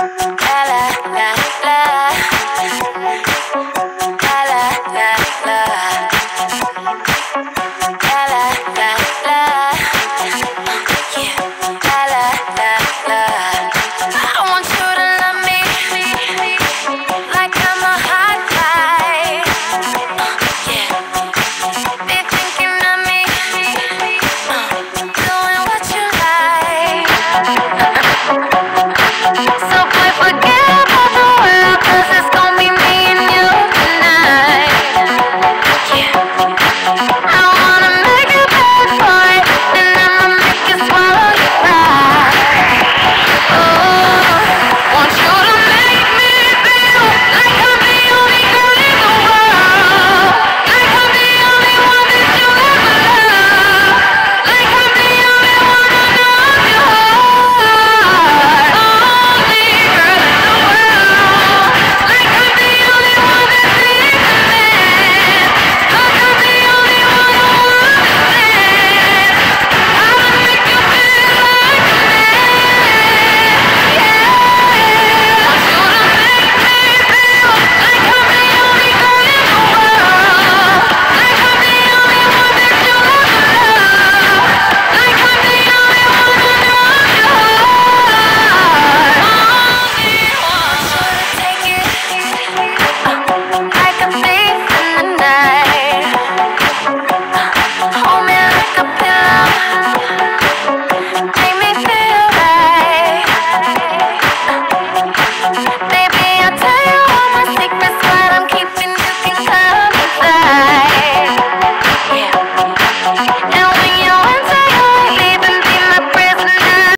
la la la.